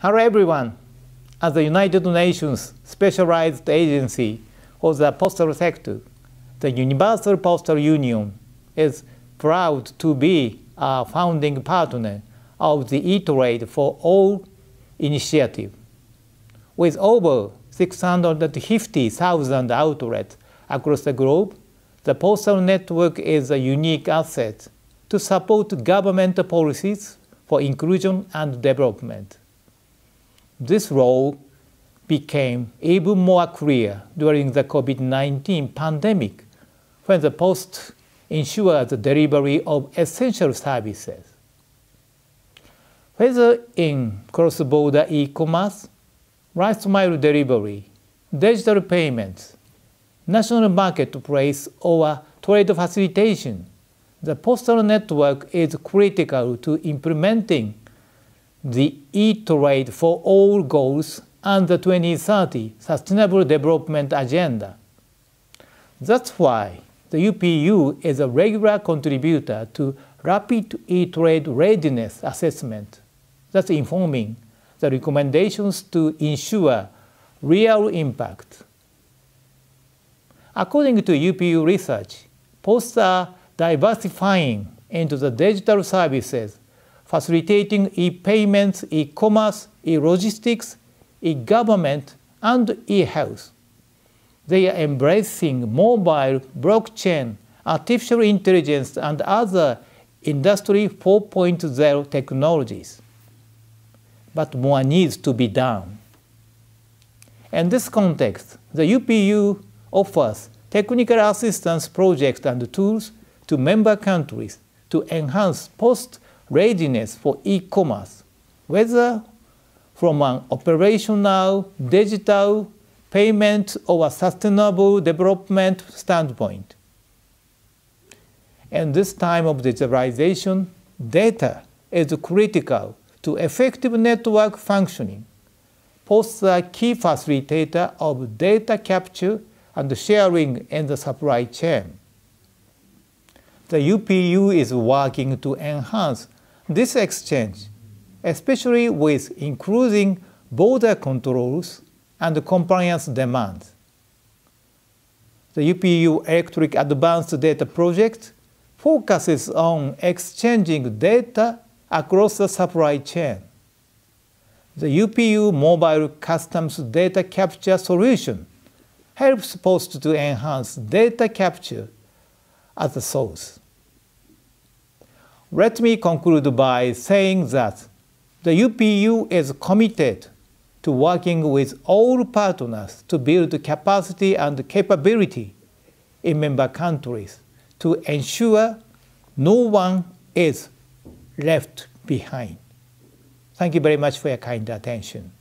Hello everyone. As the United Nations specialized agency for the postal sector, the Universal Postal Union is proud to be a founding partner of the E-Trade for All initiative. With over 650,000 outlets across the globe, the postal network is a unique asset to support government policies for inclusion and development. This role became even more clear during the COVID-19 pandemic when the Post ensured the delivery of essential services. Whether in cross-border e-commerce, last mile delivery, digital payments, national marketplace, or trade facilitation, the postal network is critical to implementing the e-trade for all goals and the 2030 Sustainable Development Agenda. That's why the UPU is a regular contributor to Rapid e-trade readiness assessment that's informing the recommendations to ensure real impact. According to UPU research, posts are diversifying into the digital services, facilitating e-payments, e-commerce, e-logistics, e-government, and e-health. They are embracing mobile, blockchain, artificial intelligence, and other Industry 4.0 technologies. But more needs to be done. In this context, the UPU offers technical assistance projects and tools to member countries to enhance post readiness for e-commerce, whether from an operational, digital, payment, or a sustainable development standpoint. In this time of digitalization, data is critical to effective network functioning. Posts are key facilitator of data capture and sharing in the supply chain the UPU is working to enhance this exchange, especially with increasing border controls and compliance demands. The UPU Electronic Advanced Data Project focuses on exchanging data across the supply chain. The UPU Mobile Customs Data Capture Solution helps Post to enhance data capture at the source. Let me conclude by saying that the UPU is committed to working with all partners to build capacity and capability in member countries to ensure no one is left behind. Thank you very much for your kind attention.